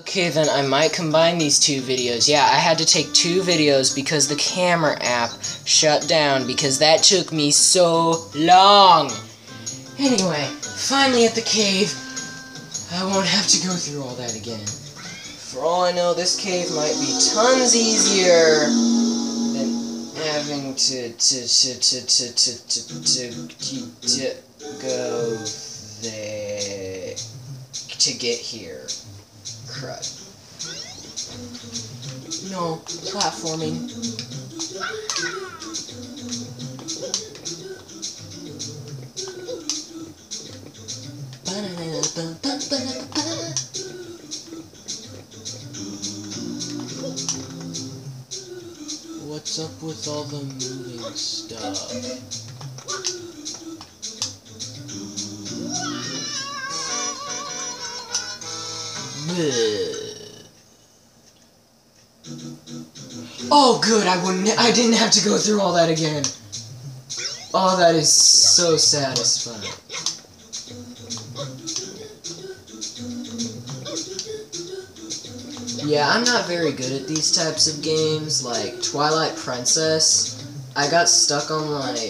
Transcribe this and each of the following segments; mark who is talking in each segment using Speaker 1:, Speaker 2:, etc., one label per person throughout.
Speaker 1: Okay, then I might combine these two videos. Yeah, I had to take two videos because the camera app shut down because that took me so long. Anyway, finally at the cave. I won't have to go through all that again. For all I know, this cave might be tons easier than having to to to to to to to, to, to go there to get here. Crud. No, platforming. What's up with all the moving stuff? Oh, good. I wouldn't. I didn't have to go through all that again. Oh, that is so satisfying. Yeah, I'm not very good at these types of games. Like Twilight Princess, I got stuck on like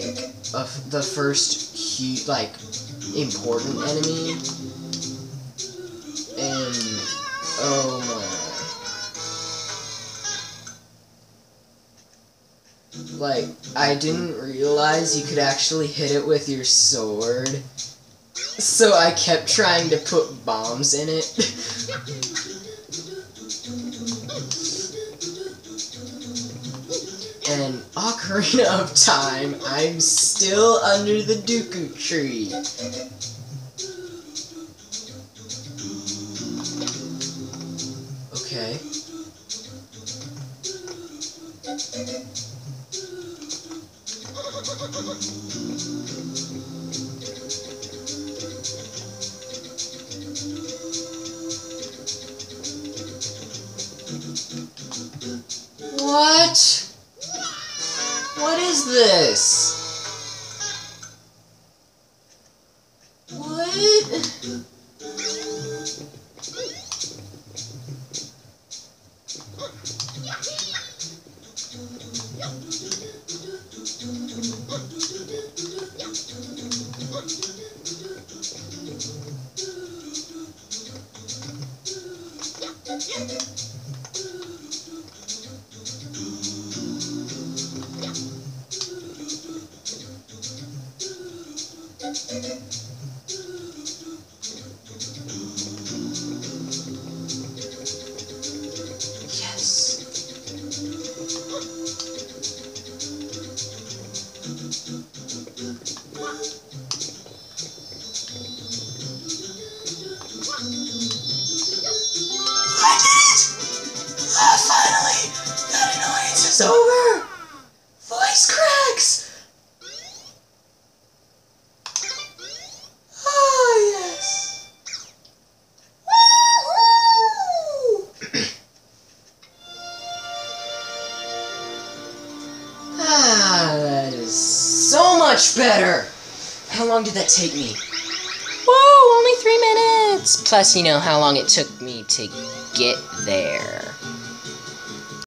Speaker 1: the first huge, like important enemy, oh my. Like, I didn't realize you could actually hit it with your sword. So I kept trying to put bombs in it. and Ocarina of Time, I'm still under the Deku tree. Okay. What? What is this? What? Thank you. Much better! How long did that take me? Whoa, only three minutes! Plus, you know how long it took me to get there.